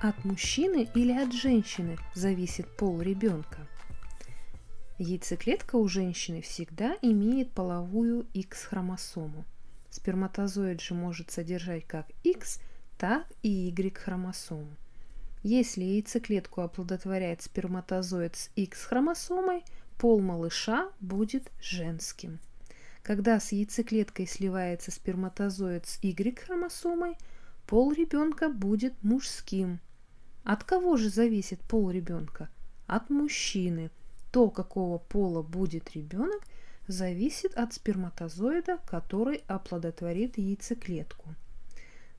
От мужчины или от женщины зависит пол ребенка? Яйцеклетка у женщины всегда имеет половую X-хромосому. Сперматозоид же может содержать как X, так и Y-хромосому. Если яйцеклетку оплодотворяет сперматозоид с X-хромосомой, пол малыша будет женским. Когда с яйцеклеткой сливается сперматозоид с Y-хромосомой, пол ребенка будет мужским. От кого же зависит пол ребенка? От мужчины. То, какого пола будет ребенок, зависит от сперматозоида, который оплодотворит яйцеклетку.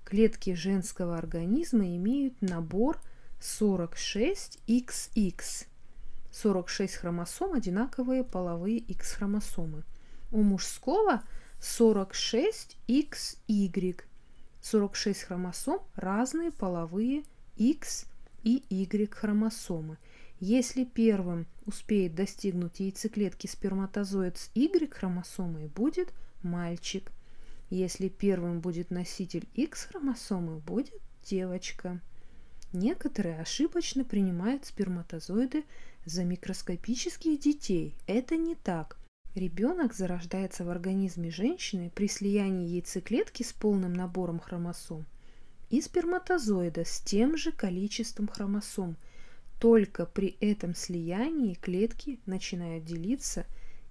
Клетки женского организма имеют набор 46XX. 46 хромосом одинаковые половые X-хромосомы. У мужского 46XY. 46 хромосом разные половые X и Y хромосомы. Если первым успеет достигнуть яйцеклетки сперматозоид с Y хромосомой, будет мальчик. Если первым будет носитель X хромосомы, будет девочка. Некоторые ошибочно принимают сперматозоиды за микроскопических детей. Это не так. Ребенок зарождается в организме женщины при слиянии яйцеклетки с полным набором хромосом и сперматозоида с тем же количеством хромосом. Только при этом слиянии клетки начинают делиться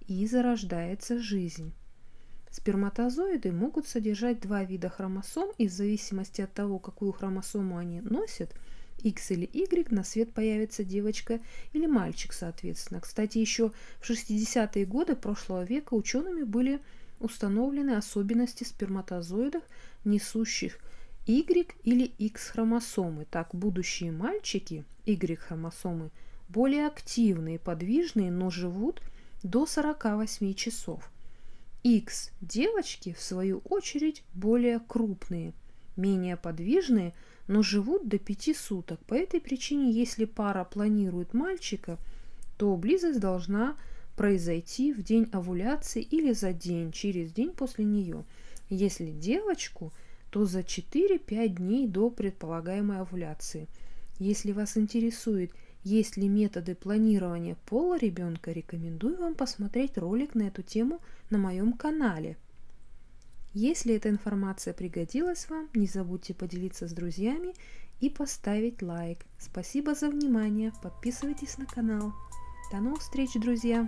и зарождается жизнь. Сперматозоиды могут содержать два вида хромосом, и в зависимости от того, какую хромосому они носят, X или Y, на свет появится девочка или мальчик, соответственно. Кстати, еще в 60-е годы прошлого века учеными были установлены особенности сперматозоидов, несущих Y или X хромосомы. Так, будущие мальчики, Y хромосомы, более активные, подвижные, но живут до 48 часов – X девочки, в свою очередь, более крупные, менее подвижные, но живут до 5 суток. По этой причине, если пара планирует мальчика, то близость должна произойти в день овуляции или за день, через день после нее. Если девочку, то за 4-5 дней до предполагаемой овуляции. Если вас интересует – есть ли методы планирования пола ребенка, рекомендую вам посмотреть ролик на эту тему на моем канале. Если эта информация пригодилась вам, не забудьте поделиться с друзьями и поставить лайк. Спасибо за внимание, подписывайтесь на канал. До новых встреч, друзья!